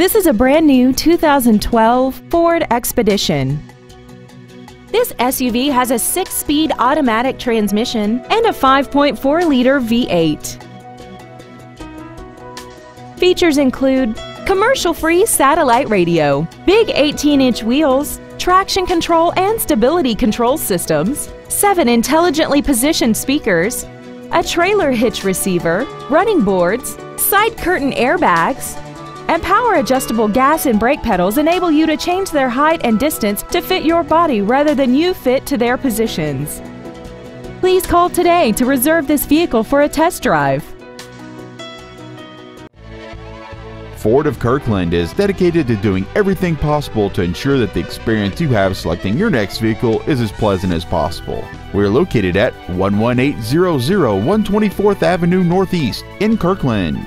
This is a brand new 2012 Ford Expedition. This SUV has a six-speed automatic transmission and a 5.4-liter V8. Features include commercial-free satellite radio, big 18-inch wheels, traction control and stability control systems, seven intelligently positioned speakers, a trailer hitch receiver, running boards, side curtain airbags, and power adjustable gas and brake pedals enable you to change their height and distance to fit your body rather than you fit to their positions. Please call today to reserve this vehicle for a test drive. Ford of Kirkland is dedicated to doing everything possible to ensure that the experience you have selecting your next vehicle is as pleasant as possible. We're located at 11800 124th Avenue Northeast in Kirkland.